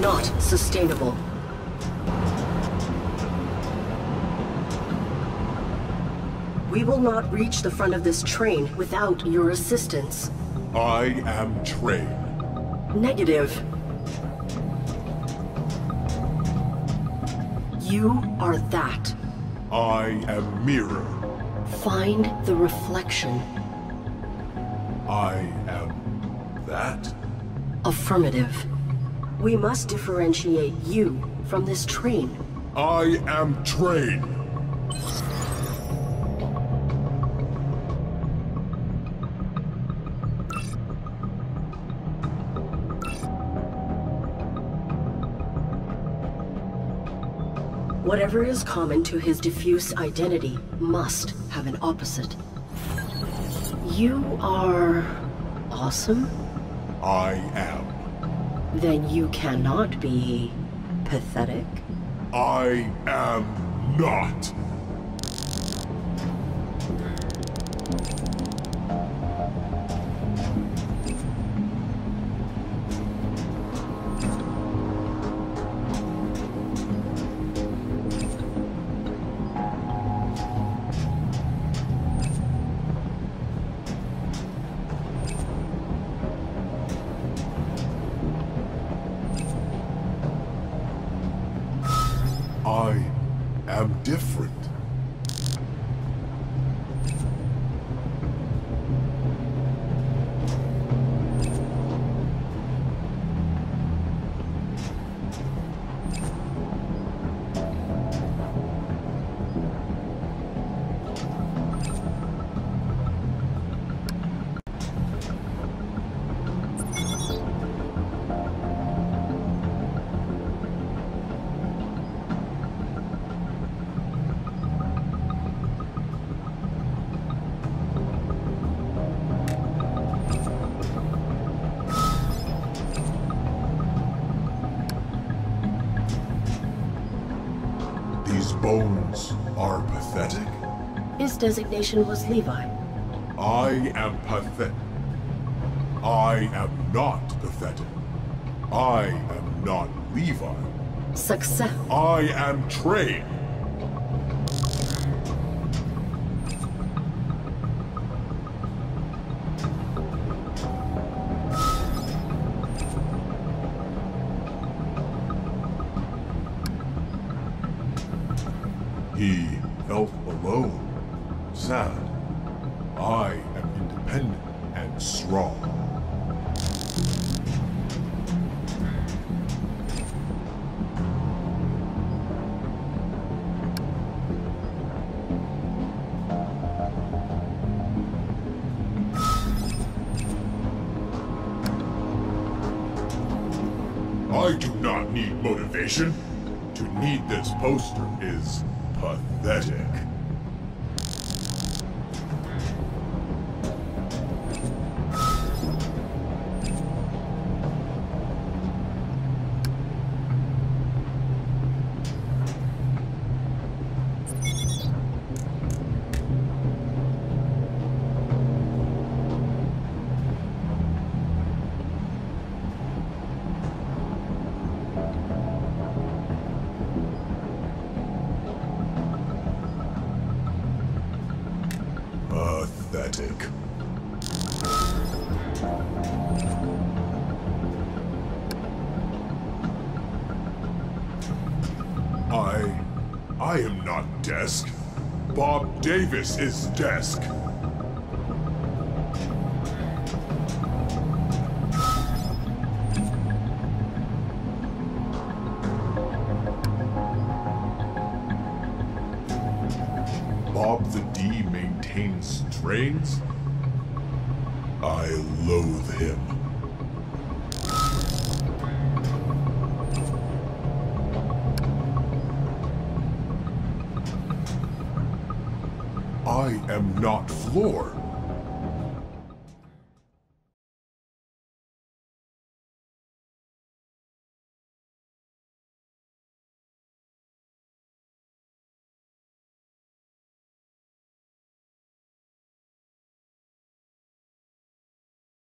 not sustainable. We will not reach the front of this train without your assistance. I am train. Negative. You are that. I am mirror. Find the reflection. I am that? Affirmative. We must differentiate you from this train. I am train. Whatever is common to his diffuse identity must have an opposite. You are... awesome? I am. Then you cannot be... pathetic? I am not. I am different. These bones are pathetic. His designation was Levi. I am pathetic. I am not pathetic. I am not Levi. Success. I am train. He felt alone, sad. I am independent and strong. I do not need motivation. To need this poster is pathetic. Pathetic. I... I am not desk. Bob Davis is desk. Bob the D maintains trains? I loathe him. I am not Floor.